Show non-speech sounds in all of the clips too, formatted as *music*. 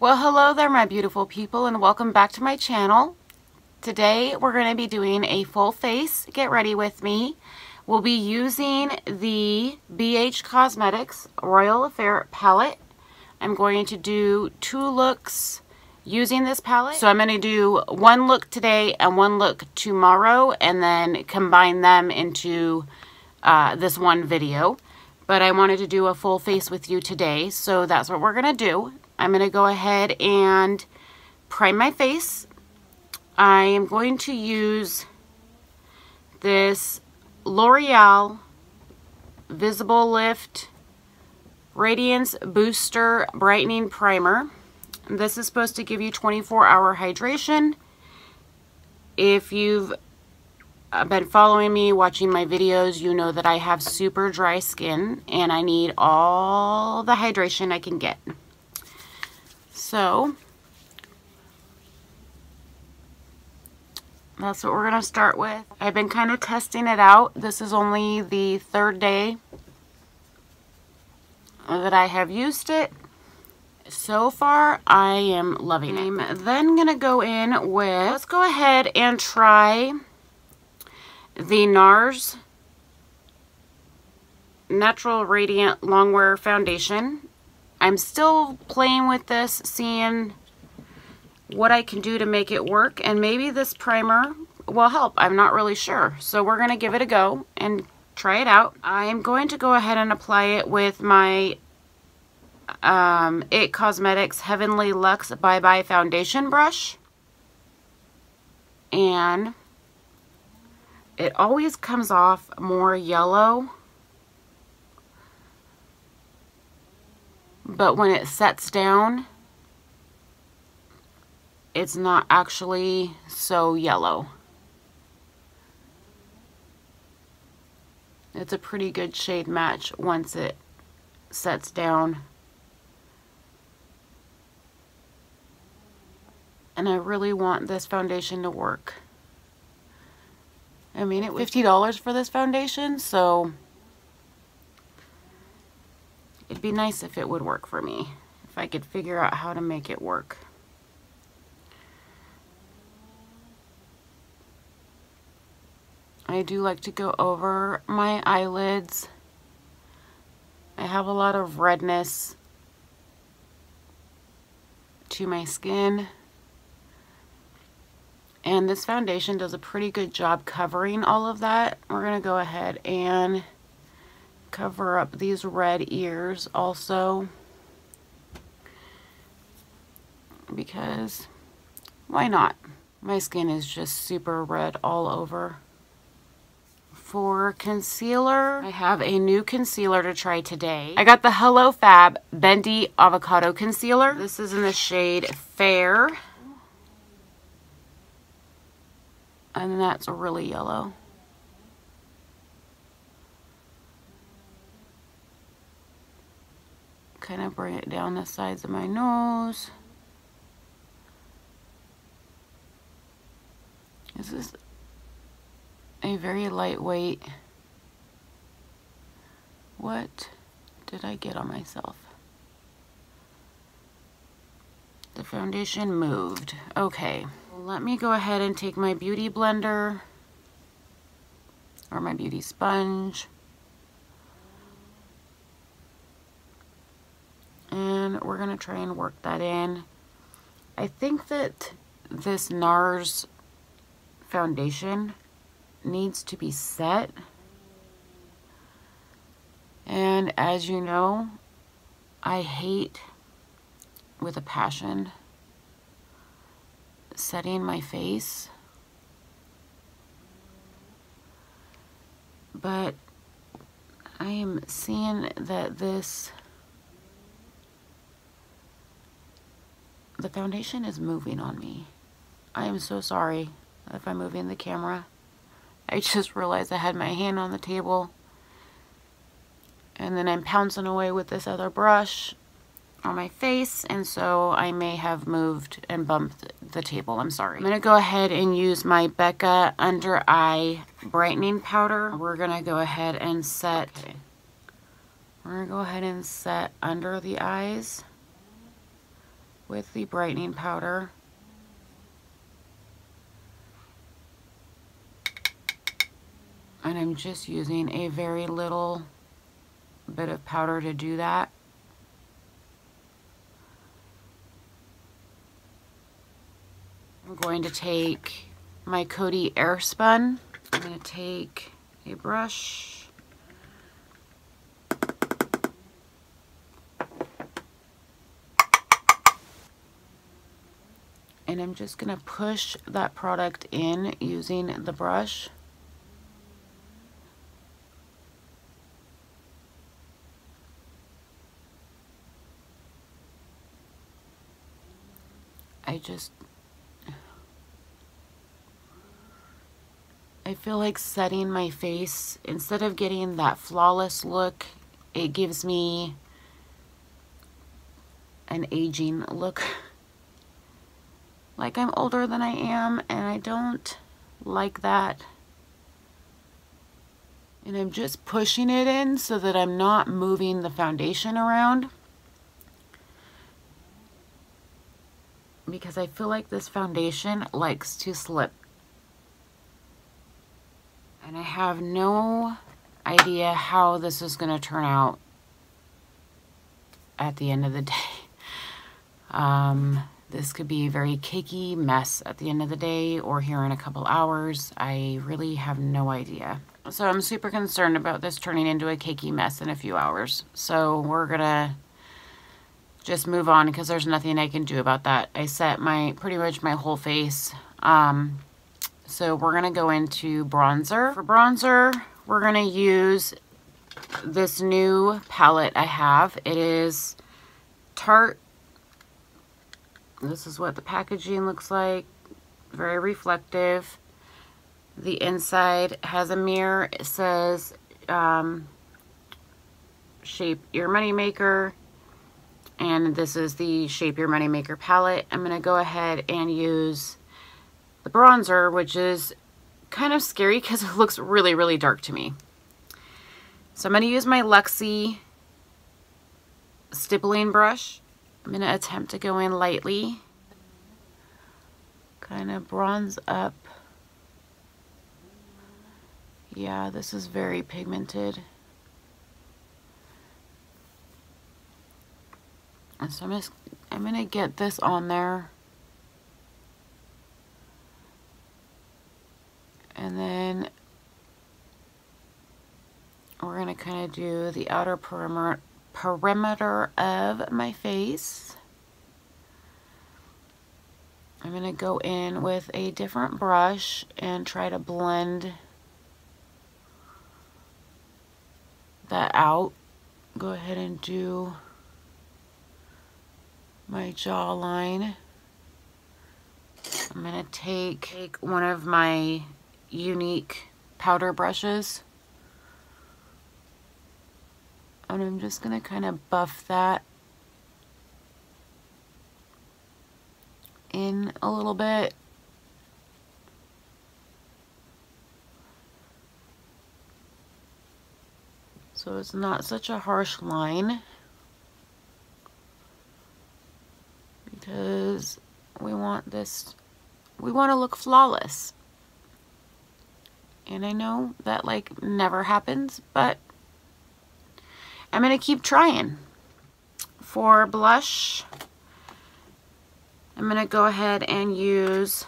Well, hello there, my beautiful people, and welcome back to my channel. Today, we're going to be doing a full face get ready with me. We'll be using the BH Cosmetics Royal Affair palette. I'm going to do two looks using this palette. So I'm going to do one look today and one look tomorrow, and then combine them into uh, this one video. But I wanted to do a full face with you today, so that's what we're going to do. I'm going to go ahead and prime my face. I am going to use this L'Oreal Visible Lift Radiance Booster Brightening Primer. This is supposed to give you 24 hour hydration. If you've uh, been following me, watching my videos, you know that I have super dry skin and I need all the hydration I can get. So, that's what we're going to start with. I've been kind of testing it out. This is only the third day that I have used it. So far, I am loving it. I'm then going to go in with, let's go ahead and try the NARS Natural Radiant Longwear Foundation. I'm still playing with this, seeing what I can do to make it work. And maybe this primer will help. I'm not really sure. So we're going to give it a go and try it out. I'm going to go ahead and apply it with my um, It Cosmetics Heavenly Luxe Bye Bye Foundation Brush. And it always comes off more yellow but when it sets down, it's not actually so yellow. It's a pretty good shade match once it sets down. And I really want this foundation to work. I mean, it was $50 for this foundation, so It'd be nice if it would work for me. If I could figure out how to make it work. I do like to go over my eyelids. I have a lot of redness to my skin. And this foundation does a pretty good job covering all of that. We're going to go ahead and cover up these red ears also because why not? My skin is just super red all over. For concealer, I have a new concealer to try today. I got the Hello Fab Bendy Avocado Concealer. This is in the shade Fair. And that's really yellow. Kind of bring it down the sides of my nose. This is a very lightweight. What did I get on myself? The foundation moved. Okay, let me go ahead and take my beauty blender or my beauty sponge. And we're going to try and work that in. I think that this NARS foundation needs to be set. And as you know, I hate with a passion setting my face. But I am seeing that this The foundation is moving on me. I am so sorry if I'm moving the camera. I just realized I had my hand on the table. And then I'm pouncing away with this other brush on my face. And so I may have moved and bumped the table. I'm sorry. I'm going to go ahead and use my Becca Under Eye Brightening Powder. We're going to go ahead and set... Okay. We're going to go ahead and set under the eyes with the brightening powder. And I'm just using a very little bit of powder to do that. I'm going to take my Coty Airspun. I'm going to take a brush. And I'm just going to push that product in using the brush. I just I feel like setting my face instead of getting that flawless look it gives me an aging look *laughs* like I'm older than I am and I don't like that and I'm just pushing it in so that I'm not moving the foundation around because I feel like this foundation likes to slip. And I have no idea how this is going to turn out at the end of the *laughs* day. Um, this could be a very cakey mess at the end of the day or here in a couple hours. I really have no idea. So I'm super concerned about this turning into a cakey mess in a few hours. So we're going to just move on because there's nothing I can do about that. I set my pretty much my whole face. Um, so we're going to go into bronzer. For bronzer, we're going to use this new palette I have. It is Tarte. This is what the packaging looks like. Very reflective. The inside has a mirror. It says um, shape your money maker and this is the Shape Your Moneymaker palette. I'm going to go ahead and use the bronzer, which is kind of scary because *laughs* it looks really, really dark to me. So I'm going to use my Luxie stippling brush. I'm going to attempt to go in lightly. Kind of bronze up. Yeah, this is very pigmented. And so I'm just, I'm going to get this on there. And then we're going to kind of do the outer perimeter, perimeter of my face. I'm going to go in with a different brush and try to blend that out. Go ahead and do my jawline. I'm going to take, take one of my Younique powder brushes and I'm just going to kind of buff that in a little bit. So it's not such a harsh line. because we want this, we want to look flawless. And I know that like never happens, but I'm going to keep trying. For blush, I'm going to go ahead and use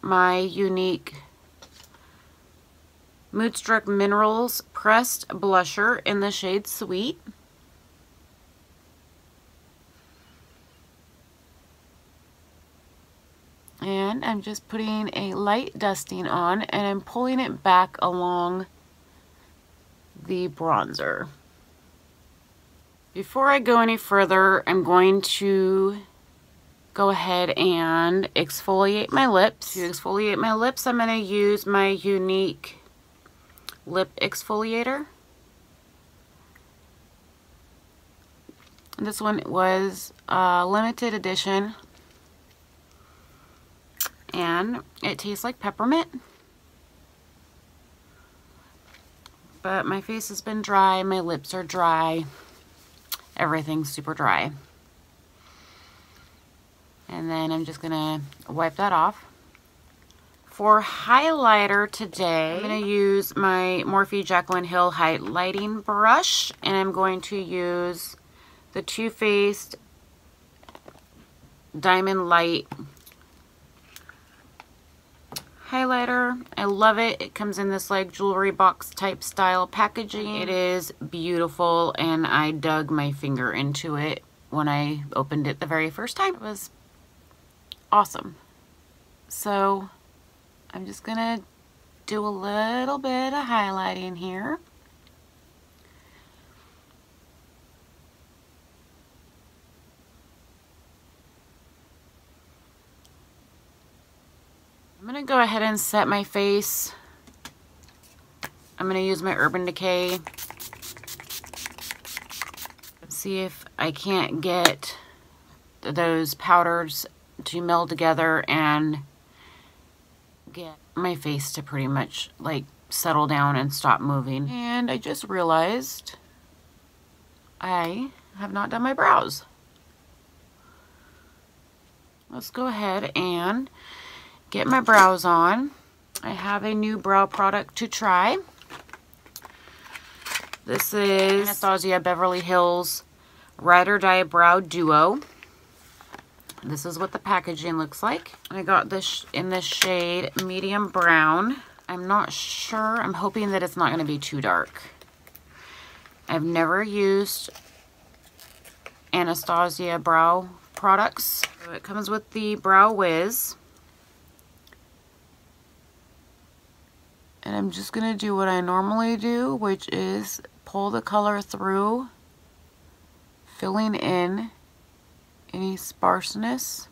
my Younique Moodstruck Minerals Pressed Blusher in the shade Sweet. and I'm just putting a light dusting on and I'm pulling it back along the bronzer. Before I go any further, I'm going to go ahead and exfoliate my lips. To exfoliate my lips, I'm going to use my Younique lip exfoliator. This one was a limited edition and it tastes like peppermint. But my face has been dry, my lips are dry, everything's super dry. And then I'm just to wipe that off. For highlighter today, I'm to use my Morphe Jaclyn Hill highlighting brush. And I'm going to use the Too Faced Diamond Light I love it. It comes in this like jewelry box type style packaging. It is beautiful and I dug my finger into it when I opened it the very first time. It was awesome. So I'm just going to do a little bit of highlighting here. I'm going to go ahead and set my face. I'm going to use my Urban Decay. See if I can't get those powders to meld together and get my face to pretty much like settle down and stop moving. And I just realized I have not done my brows. Let's go ahead and get my brows on. I have a new brow product to try. This is Anastasia Beverly Hills Ride or Die Brow Duo. This is what the packaging looks like. I got this in this shade medium brown. I'm not sure. I'm hoping that it's not going to be too dark. I've never used Anastasia brow products. So it comes with the Brow Wiz. And I'm just going to do what I normally do, which is pull the color through, filling in any sparseness.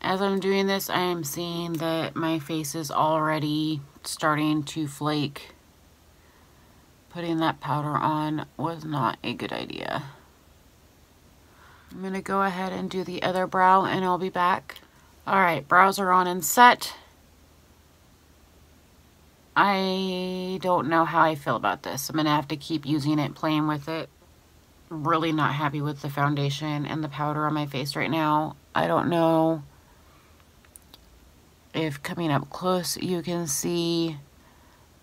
As I'm doing this, I am seeing that my face is already starting to flake. Putting that powder on was not a good idea. I'm going to go ahead and do the other brow and I'll be back. Alright, brows are on and set. I don't know how I feel about this. I'm going to have to keep using it, playing with it. Really not happy with the foundation and the powder on my face right now. I don't know if coming up close you can see,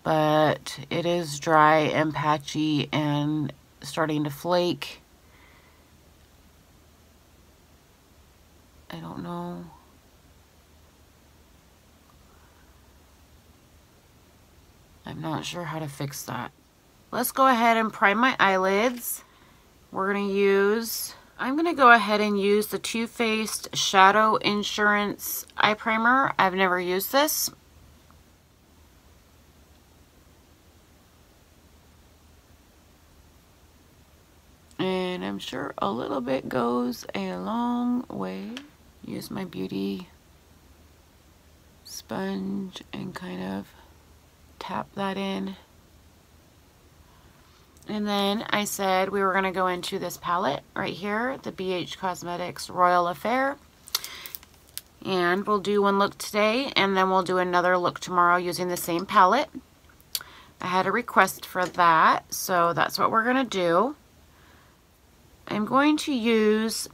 but it is dry and patchy and starting to flake. I don't know. I'm not sure how to fix that. Let's go ahead and prime my eyelids. We're going to use, I'm going to go ahead and use the Too Faced Shadow Insurance Eye Primer. I've never used this. And I'm sure a little bit goes a long way use my beauty sponge and kind of tap that in. And then I said we were going to go into this palette right here, the BH Cosmetics Royal Affair. And we'll do one look today, and then we'll do another look tomorrow using the same palette. I had a request for that, so that's what we're going to do. I'm going to use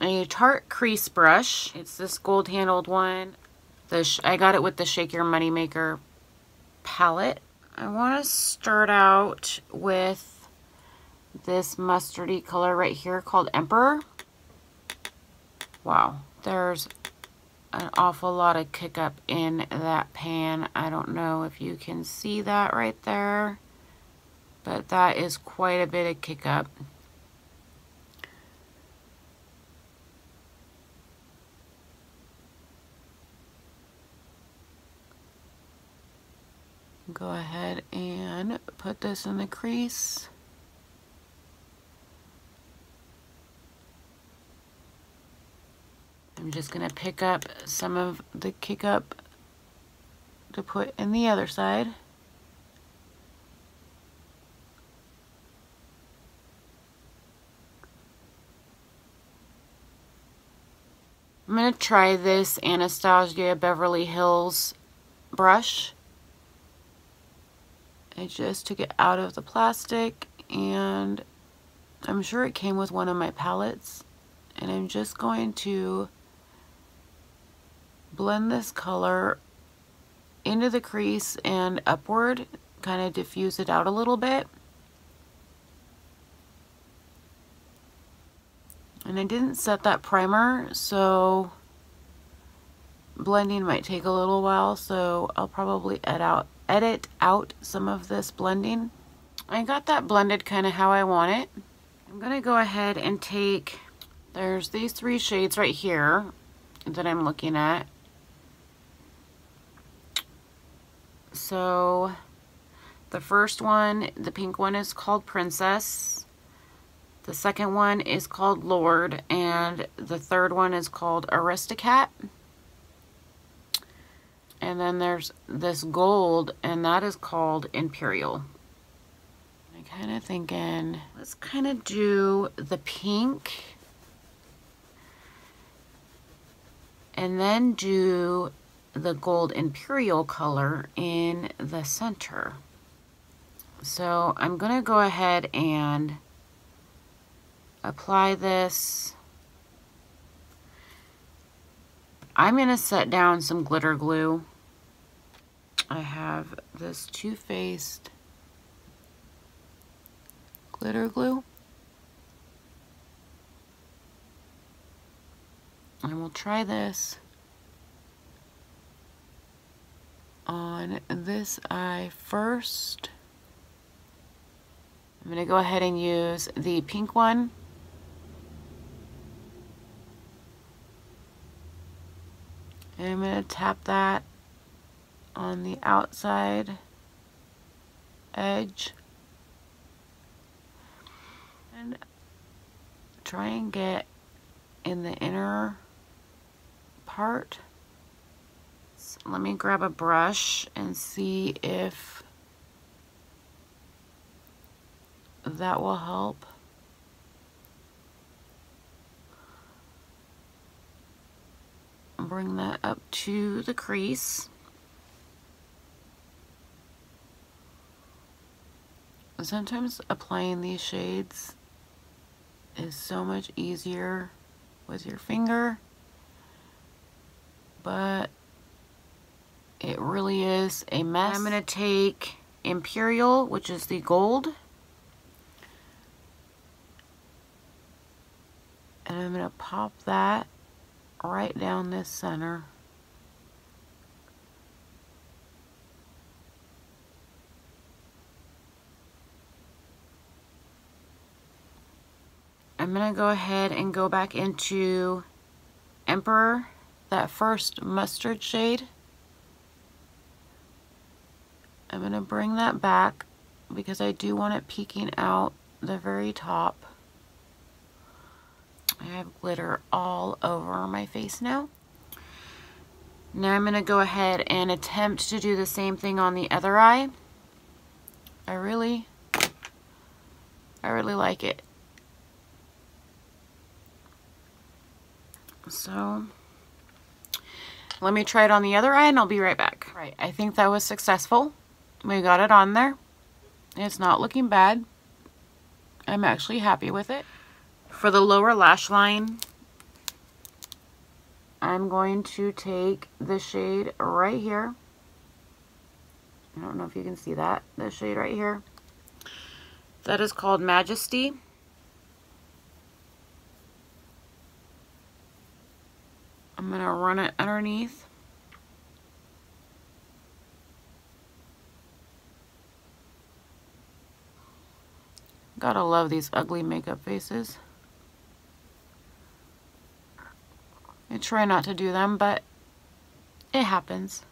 a Tarte crease brush. It's this gold handled one. The I got it with the Shake Your Moneymaker palette. I want to start out with this mustardy color right here called Emperor. Wow, there's an awful lot of kick up in that pan. I don't know if you can see that right there, but that is quite a bit of kick up. Go ahead and put this in the crease. I'm just going to pick up some of the kick up to put in the other side. I'm going to try this Anastasia Beverly Hills brush. I just took it out of the plastic and I'm sure it came with one of my palettes and I'm just going to blend this color into the crease and upward kind of diffuse it out a little bit. And I didn't set that primer so blending might take a little while so I'll probably edit out, edit out some of this blending. I got that blended kind of how I want it. I'm gonna go ahead and take there's these three shades right here that I'm looking at. So the first one the pink one is called Princess. The second one is called Lord, and the third one is called Aristocrat. And then there's this gold, and that is called Imperial. I'm kind of thinking, let's kind of do the pink. And then do the gold Imperial color in the center. So I'm going to go ahead and apply this. I'm going to set down some glitter glue. I have this Too Faced glitter glue. And we'll try this on this eye first. I'm going to go ahead and use the pink one And I'm going to tap that on the outside edge and try and get in the inner part. So let me grab a brush and see if that will help. Bring that up to the crease. Sometimes applying these shades is so much easier with your finger, but it really is a mess. I'm going to take Imperial, which is the gold, and I'm going to pop that right down this center. I'm going to go ahead and go back into Emperor, that first mustard shade. I'm going to bring that back because I do want it peeking out the very top. I have glitter all over my face now. Now I'm going to go ahead and attempt to do the same thing on the other eye. I really, I really like it. So, let me try it on the other eye and I'll be right back. Right, I think that was successful. We got it on there. It's not looking bad. I'm actually happy with it. For the lower lash line, I'm going to take the shade right here. I don't know if you can see that, the shade right here. That is called Majesty. I'm going to run it underneath. Gotta love these ugly makeup faces. I try not to do them, but it happens.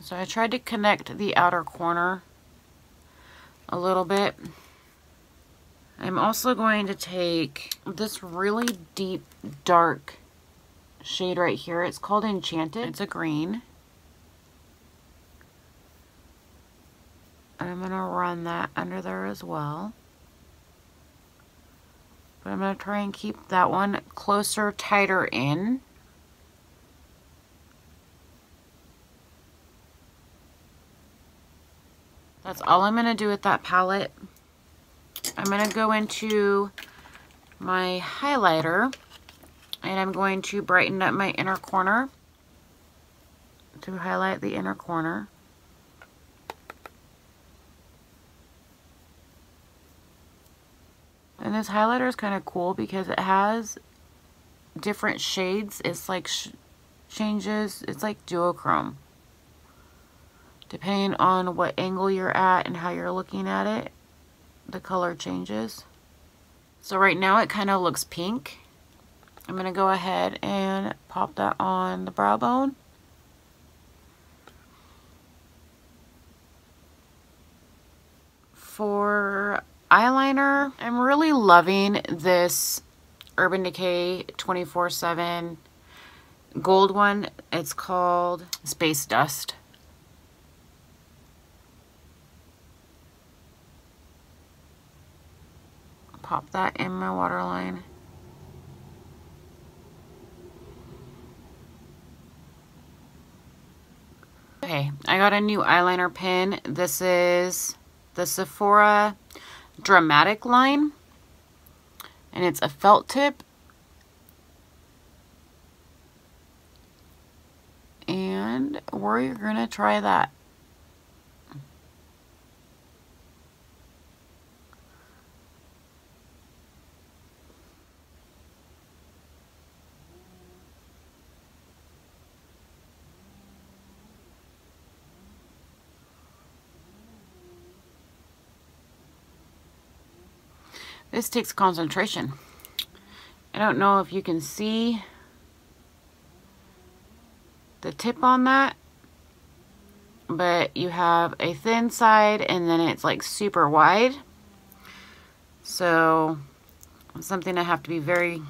So I tried to connect the outer corner a little bit. I'm also going to take this really deep, dark shade right here. It's called Enchanted. It's a green. And I'm going to run that under there as well. But I'm going to try and keep that one closer, tighter in. That's all I'm going to do with that palette. I'm going to go into my highlighter and I'm going to brighten up my inner corner to highlight the inner corner. And this highlighter is kind of cool because it has different shades. It's like sh changes, it's like duochrome depending on what angle you're at and how you're looking at it, the color changes. So right now it kind of looks pink. I'm going to go ahead and pop that on the brow bone. For eyeliner, I'm really loving this Urban Decay 24-7 gold one. It's called Space Dust. pop that in my waterline. Okay, I got a new eyeliner pen. This is the Sephora Dramatic line. And it's a felt tip. And we're going to try that. This takes concentration. I don't know if you can see the tip on that, but you have a thin side and then it's like super wide. So something I have to be very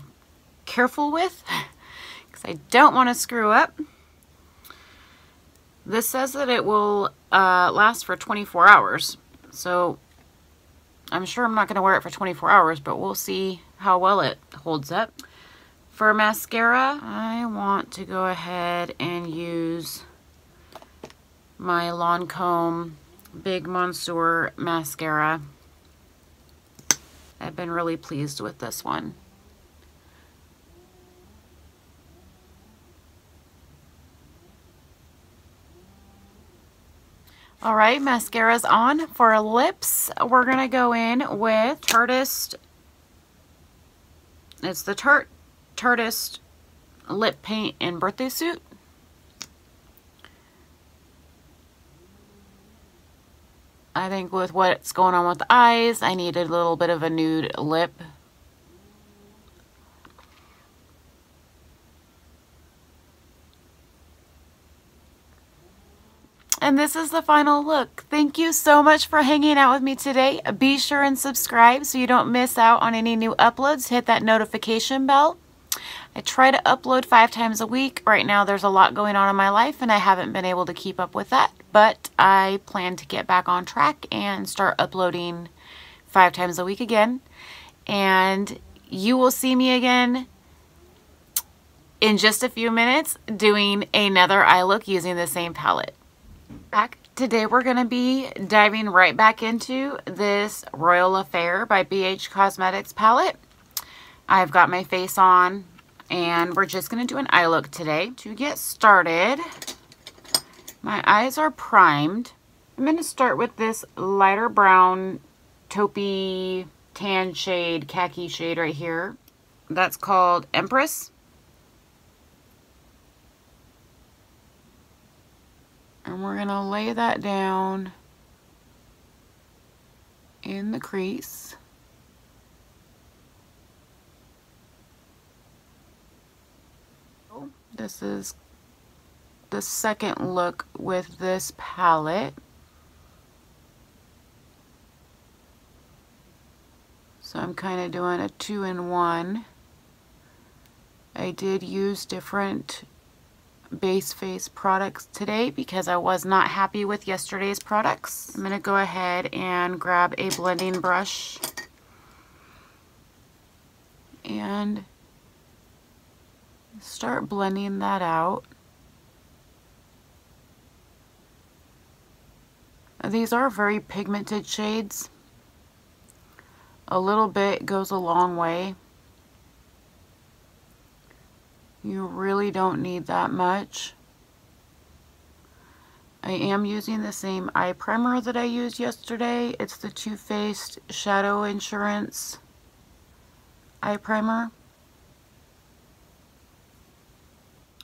careful with *laughs* because I don't want to screw up. This says that it will uh, last for 24 hours. So I'm sure I'm not going to wear it for 24 hours, but we'll see how well it holds up. For mascara, I want to go ahead and use my Lancome Big Monsieur Mascara. I've been really pleased with this one. All right, mascara's on. For lips, we're going to go in with Tarteist. It's the Tarte Tarteist Lip Paint in Birthday Suit. I think with what's going on with the eyes, I need a little bit of a nude lip. And this is the final look. Thank you so much for hanging out with me today. Be sure and subscribe so you don't miss out on any new uploads. Hit that notification bell. I try to upload five times a week. Right now there's a lot going on in my life and I haven't been able to keep up with that. But I plan to get back on track and start uploading five times a week again. And you will see me again in just a few minutes doing another eye look using the same palette back. Today we're going to be diving right back into this Royal Affair by BH Cosmetics palette. I've got my face on and we're just going to do an eye look today. To get started, my eyes are primed. I'm going to start with this lighter brown taupey tan shade, khaki shade right here. That's called Empress. And we're going to lay that down in the crease. Oh, this is the second look with this palette. So I'm kind of doing a two-in-one. I did use different base face products today because I was not happy with yesterday's products. I'm going to go ahead and grab a blending brush and start blending that out. These are very pigmented shades. A little bit goes a long way. You really don't need that much. I am using the same eye primer that I used yesterday. It's the Too Faced Shadow Insurance eye primer.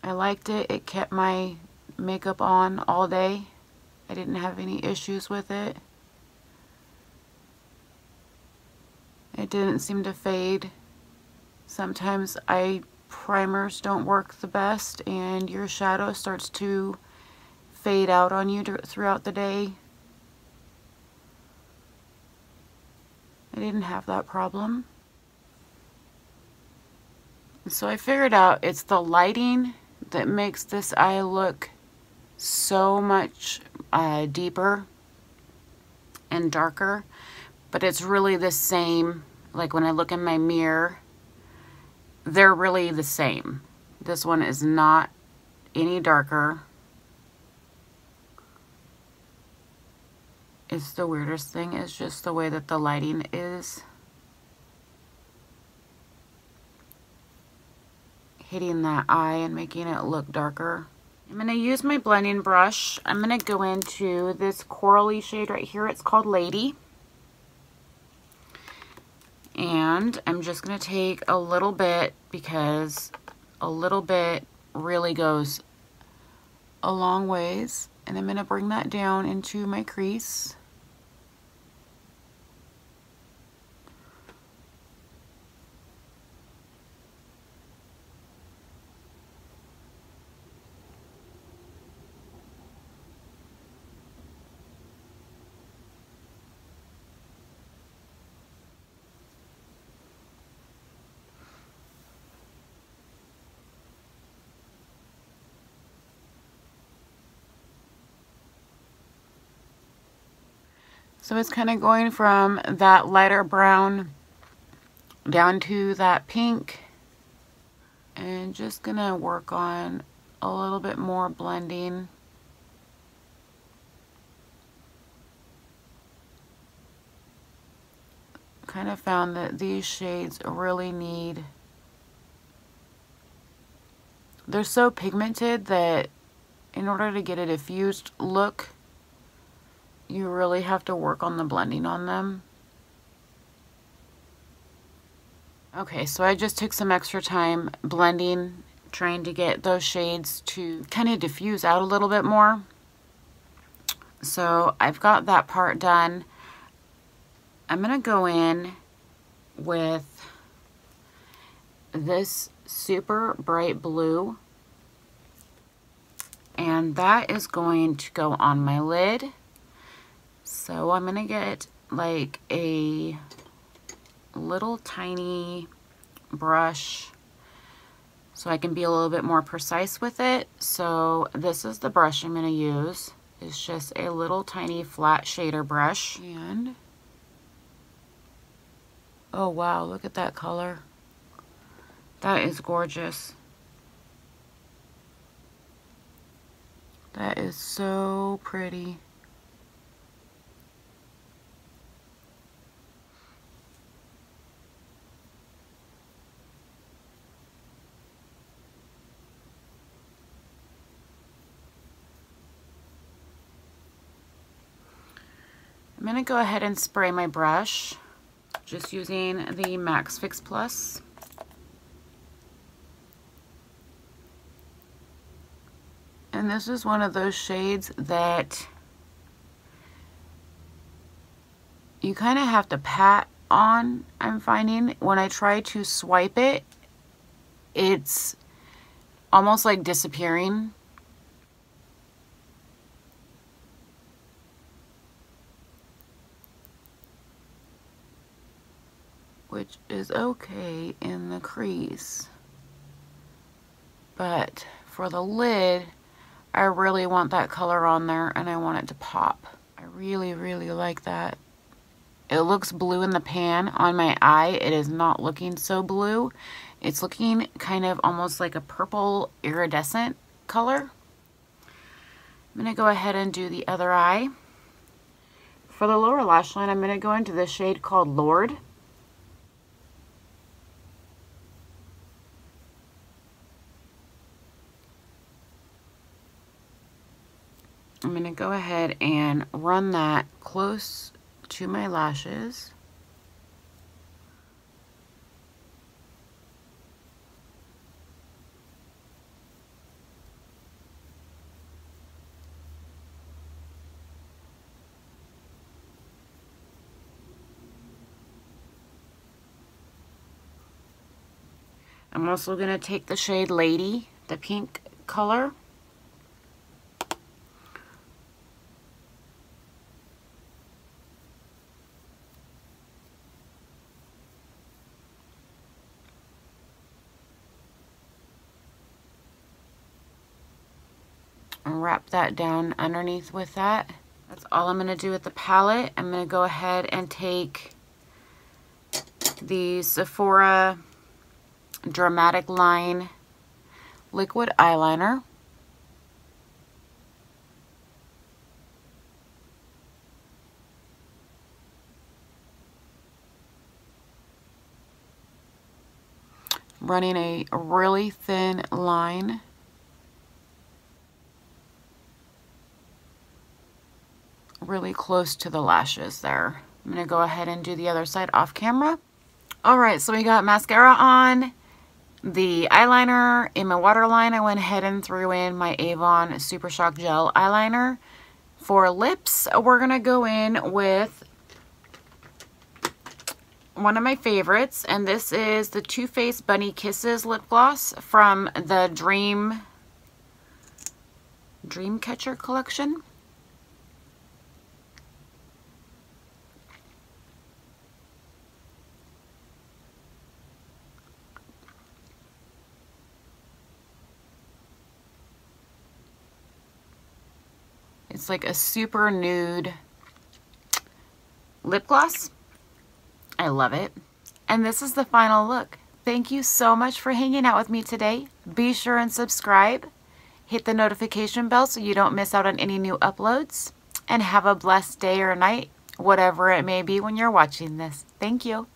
I liked it. It kept my makeup on all day. I didn't have any issues with it. It didn't seem to fade. Sometimes I primers don't work the best and your shadow starts to fade out on you throughout the day. I didn't have that problem. So I figured out it's the lighting that makes this eye look so much uh, deeper and darker. But it's really the same, like when I look in my mirror, they're really the same. This one is not any darker. It's the weirdest thing is just the way that the lighting is hitting that eye and making it look darker. I'm going to use my blending brush. I'm going to go into this corally shade right here. It's called Lady. And I'm just going to take a little bit because a little bit really goes a long ways. And I'm going to bring that down into my crease. So it's kind of going from that lighter brown down to that pink. And just to work on a little bit more blending. Kind of found that these shades really need... They're so pigmented that in order to get a diffused look, you really have to work on the blending on them. Okay, so I just took some extra time blending, trying to get those shades to kind of diffuse out a little bit more. So I've got that part done. I'm going to go in with this super bright blue. And that is going to go on my lid. So I'm going to get like a little tiny brush so I can be a little bit more precise with it. So this is the brush I'm going to use. It's just a little tiny flat shader brush. And, oh wow, look at that color. That is gorgeous. That is so pretty. Going to go ahead and spray my brush just using the MAC Fix Plus. And this is one of those shades that you kind of have to pat on, I'm finding. When I try to swipe it, it's almost like disappearing which is okay in the crease. But for the lid, I really want that color on there and I want it to pop. I really, really like that. It looks blue in the pan. On my eye, it is not looking so blue. It's looking kind of almost like a purple iridescent color. I'm going to go ahead and do the other eye. For the lower lash line, I'm going to go into the shade called Lord. I'm going to go ahead and run that close to my lashes. I'm also going to take the shade Lady, the pink color, wrap that down underneath with that. That's all I'm going to do with the palette. I'm going to go ahead and take the Sephora Dramatic Line Liquid Eyeliner. running a really thin line really close to the lashes there. I'm going to go ahead and do the other side off camera. All right, so we got mascara on, the eyeliner in my waterline. I went ahead and threw in my Avon Super Shock Gel eyeliner. For lips, we're going to go in with one of my favorites, and this is the Too Faced Bunny Kisses lip gloss from the Dream Dreamcatcher collection. It's like a super nude lip gloss. I love it. And this is the final look. Thank you so much for hanging out with me today. Be sure and subscribe. Hit the notification bell so you don't miss out on any new uploads. And have a blessed day or night, whatever it may be when you're watching this. Thank you.